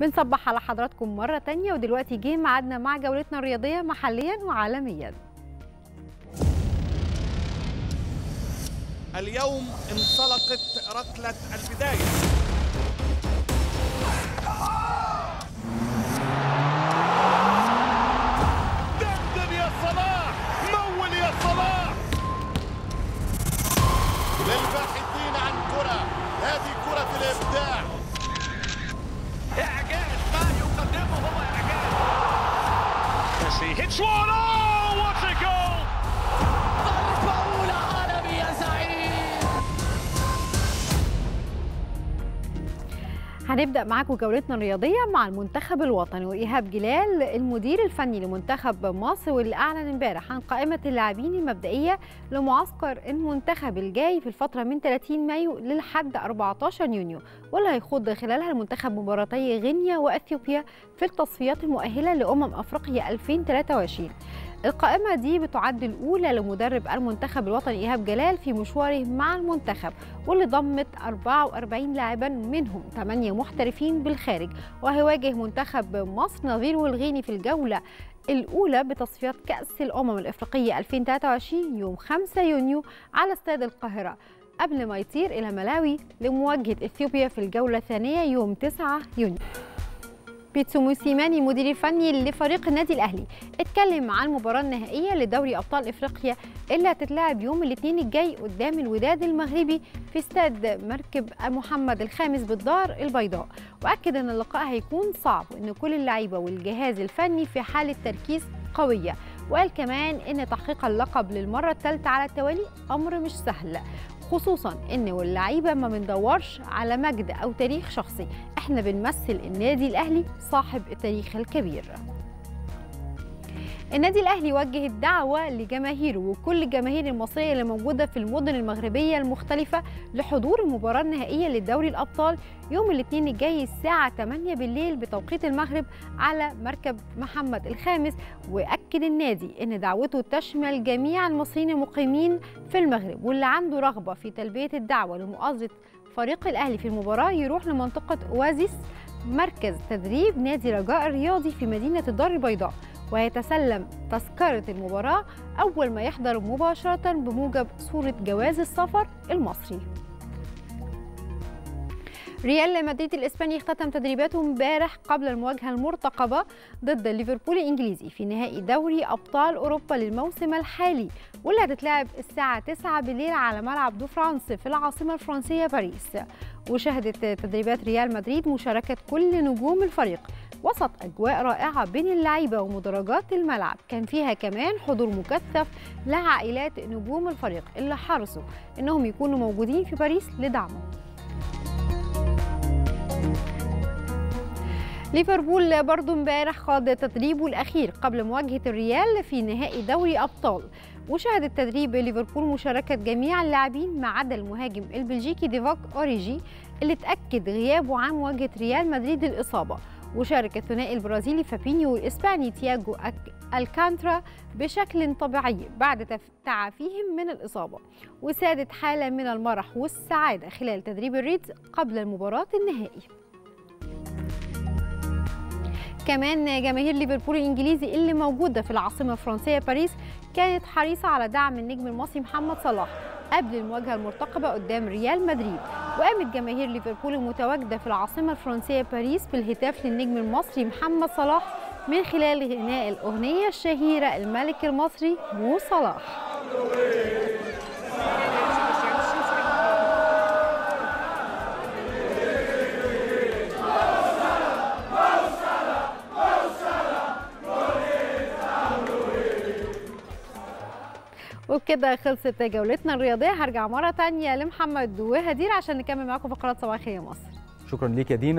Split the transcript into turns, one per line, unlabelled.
بنصبح على حضراتكم مرة تانية ودلوقتي جه ميعادنا مع جولتنا الرياضية محليا وعالميا.
اليوم انطلقت ركلة البداية. دندن يا صلاح مول يا صلاح. للباحثين عن كرة هذه كرة الإبداع.
Messi hits one oh what a goal
هنبدأ معاكم جولتنا الرياضية مع المنتخب الوطني وإيهاب جلال المدير الفني لمنتخب مصر واللي أعلن امبارح عن قائمة اللاعبين المبدئية لمعسكر المنتخب الجاي في الفترة من 30 مايو للحد 14 يونيو واللي هيخوض خلالها المنتخب مباراتي غينيا وأثيوبيا في التصفيات المؤهلة لأمم أفريقيا 2023 القائمة دي بتعد الأولى لمدرب المنتخب الوطني إيهاب جلال في مشواره مع المنتخب واللي ضمت 44 لاعبا منهم 8 محترفين بالخارج وهيواجه منتخب مصر نظيره الغيني في الجولة الأولى بتصفيات كأس الأمم الإفريقية 2023 يوم 5 يونيو على استاد القاهرة. قبل ما يطير إلى ملاوي لمواجهة إثيوبيا في الجولة الثانية يوم 9 يونيو. بيتسو موسيماني المدير الفني لفريق النادي الأهلي. اتكلم عن المباراه النهائيه لدوري أبطال إفريقيا اللي هتتلعب يوم الاثنين الجاي قدام الوداد المغربي في استاد مركب محمد الخامس بالدار البيضاء. وأكد أن اللقاء هيكون صعب وأن كل اللعيبة والجهاز الفني في حاله تركيز قوية. وقال كمان إن تحقيق اللقب للمرة الثالثة على التوالي أمر مش سهل. خصوصا إن واللعيبة ما بندورش على مجد أو تاريخ شخصي. إحنا بنمثل النادي الأهلي صاحب التاريخ الكبير. النادي الأهلي وجه الدعوة لجماهيره وكل الجماهير المصرية اللي موجودة في المدن المغربية المختلفة لحضور المباراة النهائية لدوري الأبطال يوم الاثنين الجاي الساعة 8 بالليل بتوقيت المغرب على مركب محمد الخامس. وأكد النادي إن دعوته تشمل جميع المصريين المقيمين في المغرب واللي عنده رغبة في تلبية الدعوة لمؤازره فريق الأهلي في المباراة يروح لمنطقة أوازيس مركز تدريب نادي رجاء الرياضي في مدينة الدار البيضاء. ويتسلم تذكرة المباراة أول ما يحضر مباشرة بموجب صورة جواز السفر المصري. ريال مدريد الإسباني اختتم تدريباته امبارح قبل المواجهة المرتقبة ضد ليفربول الإنجليزي في نهائي دوري أبطال أوروبا للموسم الحالي واللي هتتلعب الساعة 9 بالليل على ملعب دو فرانس في العاصمة الفرنسية باريس. وشهدت تدريبات ريال مدريد مشاركة كل نجوم الفريق. وسط أجواء رائعة بين اللعيبة ومدرجات الملعب. كان فيها كمان حضور مكثف لعائلات نجوم الفريق اللي حرصوا إنهم يكونوا موجودين في باريس لدعمه ليفربول برضو امبارح خاض تدريبه الأخير قبل مواجهة الريال في نهائي دوري أبطال. وشهد تدريب ليفربول مشاركة جميع اللاعبين ما عدا المهاجم البلجيكي ديفوك أوريجي اللي اتاكد غيابه عن مواجهة ريال مدريد للإصابة. وشارك الثنائي البرازيلي فابينيو والاسباني تياجو ألكانترا بشكل طبيعي بعد تعافيهم من الإصابة. وسادت حالة من المرح والسعادة خلال تدريب الريدز قبل المباراة النهائي. كمان جماهير ليفربول الإنجليزي اللي موجودة في العاصمة الفرنسية باريس كانت حريصة على دعم النجم المصري محمد صلاح قبل المواجهة المرتقبة قدام ريال مدريد. وقامت جماهير ليفربول المتواجدة في العاصمة الفرنسية باريس بالهتاف للنجم المصري محمد صلاح من خلال غناء الأغنية الشهيرة الملك المصري مو صلاح. وبكده خلصت جولتنا الرياضية. هرجع مرة تانية لمحمد وهدير عشان نكمل معاكم فقرات صباح الخير يا مصر.
شكرا ليك يا دينا.